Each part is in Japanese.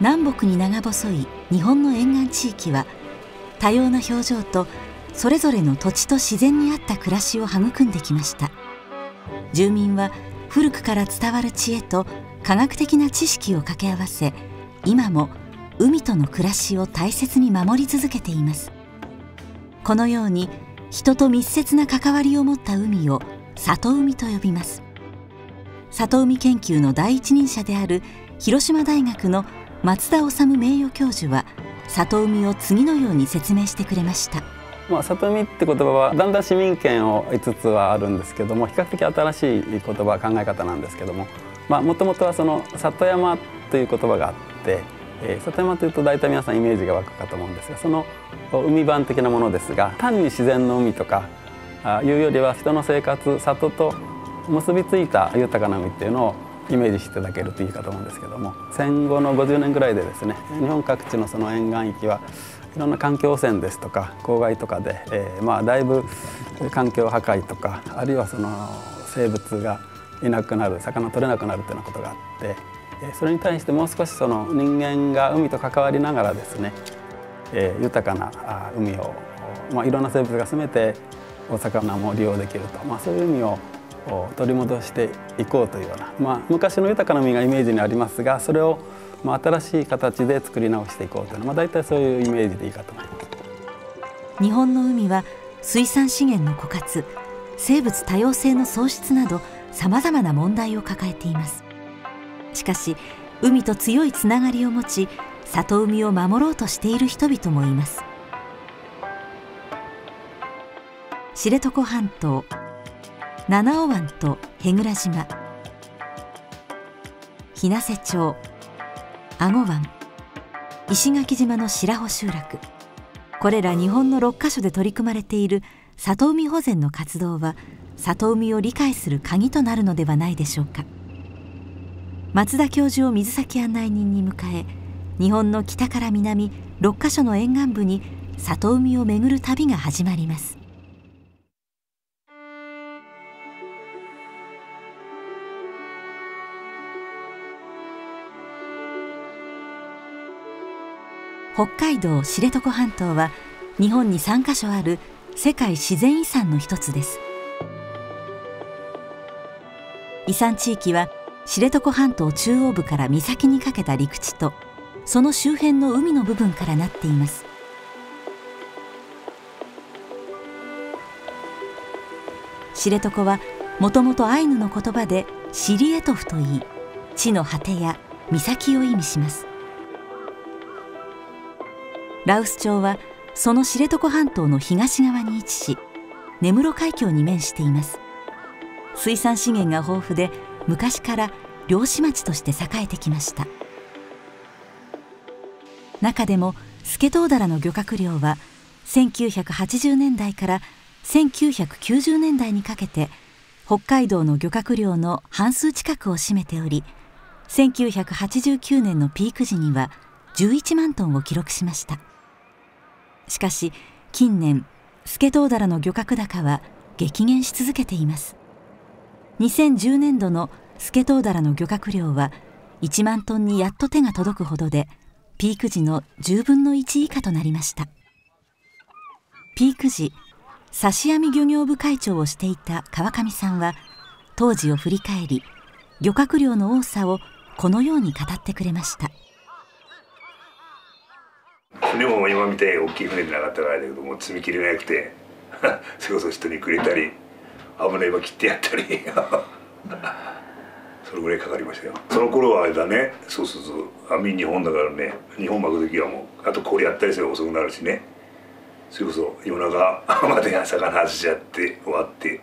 南北に長細い日本の沿岸地域は多様な表情とそれぞれの土地と自然に合った暮らしを育んできました。住民は古くから伝わる知恵と科学的な知識を掛け合わせ今も海との暮らしを大切に守り続けています。このように人と密接な関わりを持った海を里海と呼びます。里海研究の第一人者である広島大学の松田治名誉教授は里海を次のように説明してくれました。まあ、里海って言葉はだんだん市民権を5つはあるんですけども比較的新しい言葉考え方なんですけどももともとはその里山という言葉があって、えー、里山というと大体皆さんイメージが湧くかと思うんですがその海版的なものですが単に自然の海とかあいうよりは人の生活里と結びついた豊かな海っていうのをイメージしていただけるといいかと思うんですけども。戦後の50年ぐらいでですね日本各地のその沿岸域はいろんな環境汚染ですとか公害とかで、えー、まあだいぶ環境破壊とかあるいはその生物がいなくなる魚取れなくなるというようなことがあってそれに対してもう少しその人間が海と関わりながらですね、えー、豊かな海を、まあ、いろんな生物が住めてお魚も利用できると、まあ、そういう海をを取り戻していこうというような、まあ、昔の豊かな海がイメージにありますがそれをまあ、新しい形で作り直していこうというのは、まあ、大体そういうイメージでいいかと思います。日本の海は水産資源の枯渇生物多様性の喪失などさまざまな問題を抱えています。しかし海と強いつながりを持ち里海を守ろうとしている人々もいます。知床半島七尾湾と舳倉島。日生町。阿護湾。石垣島の白穂集落。これら日本の6カ所で取り組まれている里海保全の活動は里海を理解する鍵となるのではないでしょうか。松田教授を水先案内人に迎え日本の北から南6カ所の沿岸部に里海を巡る旅が始まります。北海道知床半島は日本に3カ所ある世界自然遺産の一つです。遺産地域は知床半島中央部から岬にかけた陸地とその周辺の海の部分からなっています。知床はもともとアイヌの言葉でシリエトフといい地の果てや岬を意味します。羅臼町はその知床半島の東側に位置し根室海峡に面しています。水産資源が豊富で昔から漁師町として栄えてきました。中でもスケトウダラの漁獲量は1980年代から1990年代にかけて北海道の漁獲量の半数近くを占めており1989年のピーク時には11万トンを記録しました。しかし近年スケトウダラの漁獲高は激減し続けています。2010年度のスケトウダラの漁獲量は1万トンにやっと手が届くほどでピーク時の10分の1以下となりました。ピーク時刺し網漁業部会長をしていた川上さんは当時を振り返り漁獲量の多さをこのように語ってくれました。船も今みたいに大きい船でなかったからだけどもう積み切れなくて それこそ人にくれたり危ない場切ってやったり それぐらいかかりましたよ。その頃はあれだね。そうそうそう。網2本だからね。2本巻く時はもうあと氷やったりすれば遅くなるしね。それこそ夜中 まで魚外しちゃって終わって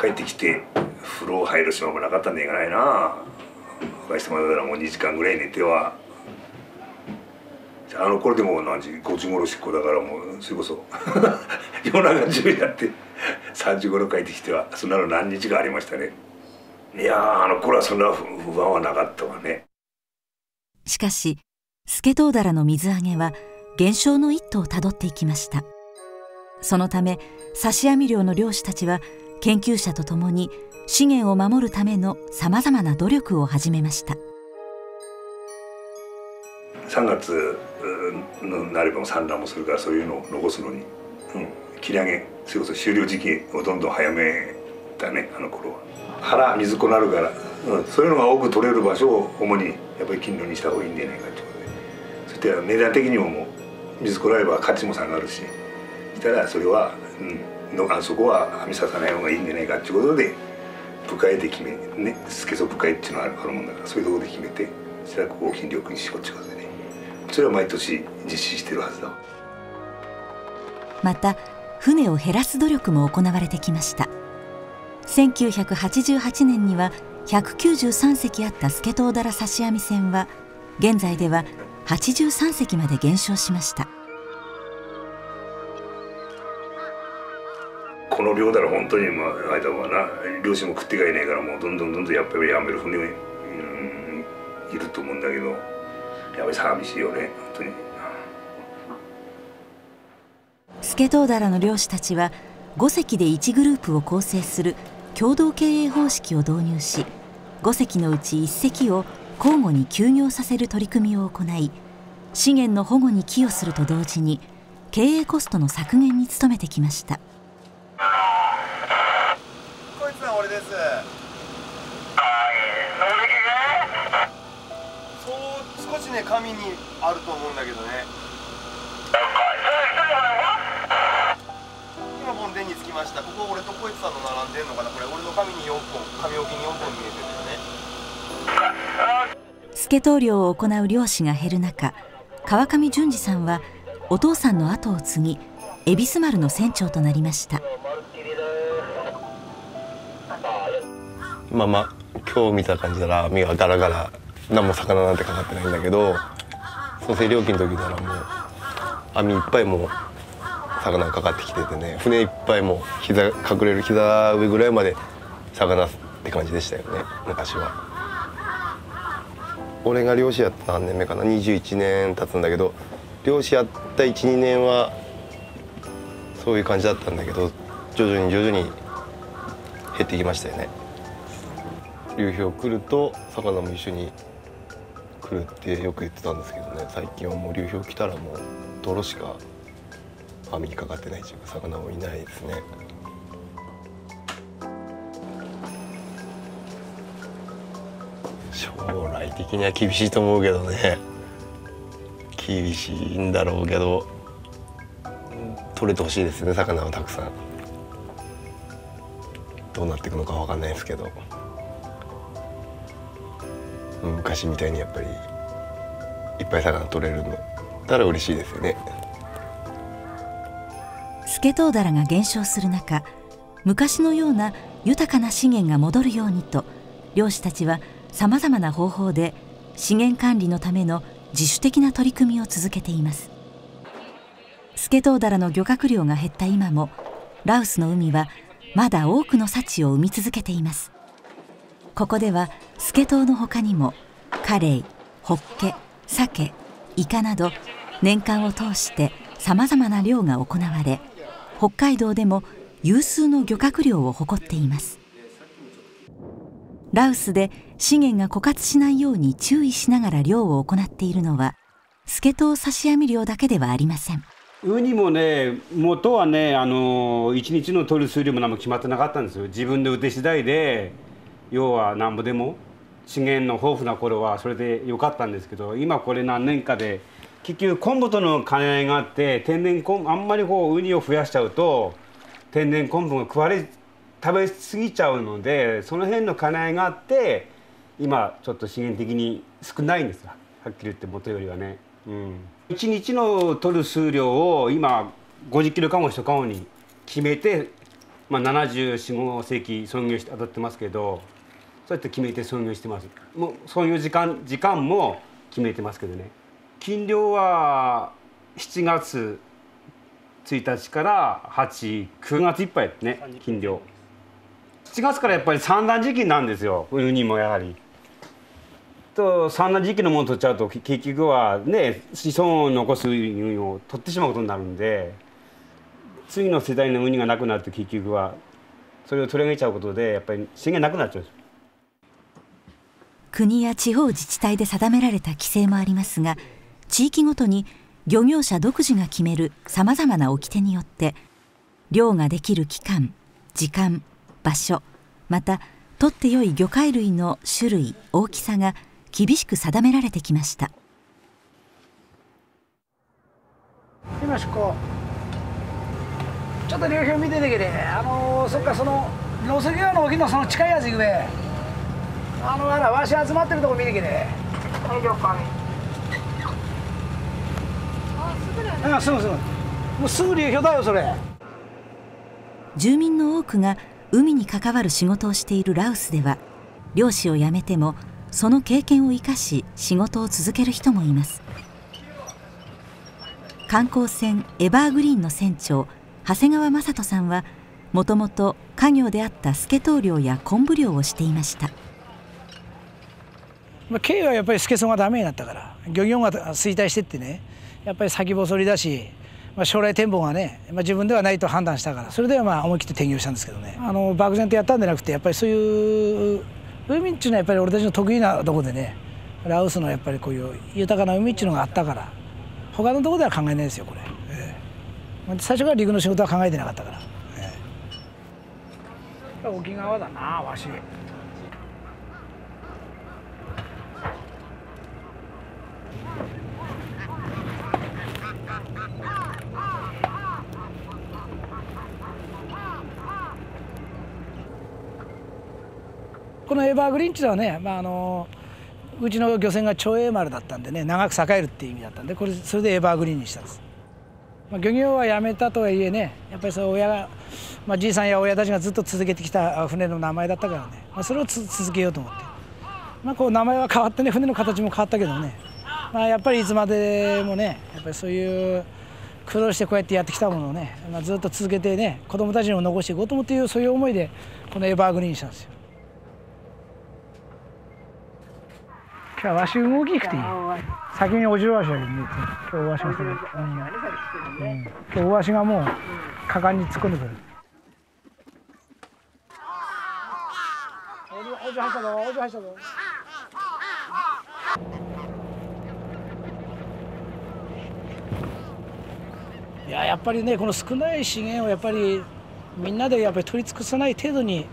帰ってきて風呂入る島もなかったんでいかないな。若い人までたらもう2時間ぐらい寝てはあの頃でも何時5時頃出航だからもうそれこそ 夜中中やって3時頃帰ってきてはそんなの何日かありましたね。いやあの頃はそんな不安はなかったわね。しかしスケトウダラの水揚げは減少の一途をたどっていきました。そのため刺し網漁の漁師たちは研究者と共に資源を守るためのさまざまな努力を始めました。3月のなれば産卵もするからそういうのを残すのに、うん、切り上げそれこそ終了時期をどんどん早めたねあの頃は。腹水子なるから、うん、そういうのが多く取れる場所を主にやっぱり金炉にした方がいいんじゃないかってことで。そして値段的にももう水子なれば価値も下がるししたらそれは、うん、のあそこははみささない方がいいんじゃないかっていうことで部会で決めねスケソ部会っていうのがあるもんだからそういうところで決めてそしたらここを金力にしようってことで。それは毎年実施してるはずだ。また船を減らす努力も行われてきました。1988年には193隻あった助藤原刺し網船は現在では83隻まで減少しました。この量だら本当にまあ間はな漁師も食っていかいないからもうどんどんどんどんやっぱりやめる船、うん、いると思うんだけどやっぱり寂しいよね本当に。スケトウダラの漁師たちは5隻で1グループを構成する共同経営方式を導入し5隻のうち1隻を交互に休業させる取り組みを行い資源の保護に寄与すると同時に経営コストの削減に努めてきましたこいつは俺ですそう少しね紙にあると思うんだけどね。今本殿に着きました。ここ俺とこいつさんの並んでんのかな？これ俺の紙に4本紙置きに4本見えてるよね。スケトウ漁を行う漁師が減る中川上淳二さんはお父さんの後を継ぎ恵比寿丸の船長となりました。まあまあ今日見た感じなら網がガラガラ何も魚なんてかかってないんだけど創生料金の時ならもう網いっぱいもう魚がかかってきててね船いっぱいもう膝隠れる膝上ぐらいまで魚って感じでしたよね昔は。俺が漁師やった何年目かな？21年経つんだけど漁師やった12年はそういう感じだったんだけど徐々に徐々に減ってきましたよね流氷来ると魚も一緒に来るってよく言ってたんですけどね。最近はもう流氷来たらもう泥しか網にかかってないっていうか魚もいないですね。将来的には厳しいと思うけどね。厳しいんだろうけど。取れてほしいですね魚はたくさん。どうなっていくのかわかんないですけど。昔みたいにやっぱりいっぱい魚取れるのたら嬉しいですよね。スケトウダラが減少する中昔のような豊かな資源が戻るようにと漁師たちはさまざまな方法で資源管理のための自主的な取り組みを続けています。スケトウダラの漁獲量が減った今もラウスの海はまだ多くの幸を生み続けています。ここではスケトウの他にもカレイ、ホッケ、サケ、イカなど年間を通してさまざまな漁が行われ北海道でも有数の漁獲量を誇っていますラウスで資源が枯渇しないように注意しながら漁を行っているのはスケトウ刺し網漁だけではありません。ウニもね元はねあの1日の取る数量も何も決まってなかったんですよ。自分で打て次第で要はなんぼでも。資源の豊富な頃はそれでよかったんですけど今これ何年かで結局昆布との兼ね合いがあって天然昆布あんまりこうウニを増やしちゃうと天然昆布が食われ食べ過ぎちゃうのでその辺の兼ね合いがあって今ちょっと資源的に少ないんですはっきり言って元よりはね。うん、1日の取る数量を今50キロかも1かもに決めて、まあ、74,5世紀創業して当たってますけどそうやって決めて創業してます。もう創業時間時間も決めてますけどね。金量は7月1日から89月いっぱいね金量7月からやっぱり産卵時期なんですよ。ウニもやはり。と産卵時期のもの取っちゃうと結局はね子孫を残すウニを取ってしまうことになるんで次の世代のウニがなくなると結局はそれを取り上げちゃうことでやっぱり資源なくなっちゃうんです国や地方自治体で定められた規制もありますが地域ごとに漁業者独自が決めるさまざまな掟によって漁ができる期間時間場所また取ってよい魚介類の種類大きさが厳しく定められてきました。今しこちょっと流氷見ててけれ。あの、そっかそのロス川の沖のその近いやつ行くべあのあらわし集まってるとこ見て。けれ大丈夫かあすぐすぐ。もうすぐ流氷だよそれ。住民の多くが海に関わる仕事をしているラウスでは漁師を辞めてもその経験を生かし仕事を続ける人もいます。観光船エバーグリーンの船長長谷川雅人さんはもともと家業であったスケトウ漁や昆布漁をしていましたまあ経営はやっぱりスケソンがダメになったから漁業が衰退してってねやっぱり先細りだし、まあ、将来展望がね、まあ、自分ではないと判断したからそれではまあ思い切って転業したんですけどね。あの漠然とやったんじゃなくてやっぱりそういう海っていうのはやっぱり俺たちの得意なとこでねラオスのやっぱりこういう豊かな海っていうのがあったから他のとこでは考えないですよこれ、ええ、最初から陸の仕事は考えてなかったから、ええ、沖縄だなわし。のエバーグリーンっていうのはね、まあ、あのうちの漁船が長栄丸だったんでね長く栄えるっていう意味だったんでこれそれでエバーグリーンにしたんです、まあ、漁業はやめたとはいえねやっぱりその親が、まあ、じいさんや親たちがずっと続けてきた船の名前だったからね、まあ、それを続けようと思って、まあ、こう名前は変わってね船の形も変わったけどね、まあ、やっぱりいつまでもねやっぱりそういう苦労してこうやってやってきたものをね、まあ、ずっと続けてね子供たちにも残していこうと思っていうそういう思いでこのエバーグリーンにしたんですよ。今日はわし動き行くていい。先におじろわしだけどね今日わしがする、うんうん、今日わしがもう果敢に突っ込んでくる。おじ入ったぞおじ入ったぞいややっぱりねこの少ない資源をやっぱりみんなでやっぱり取り尽くさない程度に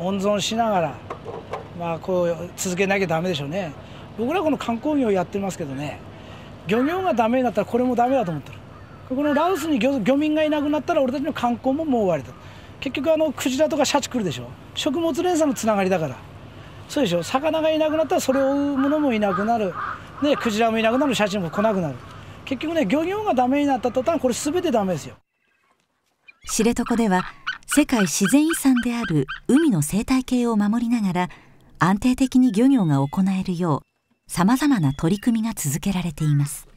温存しながらまあこう続けなきゃダメでしょうね。僕らこの観光業やってますけどね漁業がダメになったらこれもダメだと思ってる。このラオスに漁漁民がいなくなったら俺たちの観光ももう終わりだ。結局あのクジラとかシャチ来るでしょ。食物連鎖のつながりだから。そうでしょ。魚がいなくなったらそれを追うものもいなくなる、ね、クジラもいなくなるシャチも来なくなる。結局ね漁業がダメになった途端これ全てダメですよ。知床では世界自然遺産である海の生態系を守りながら安定的に漁業が行えるよう様々な取り組みが続けられています。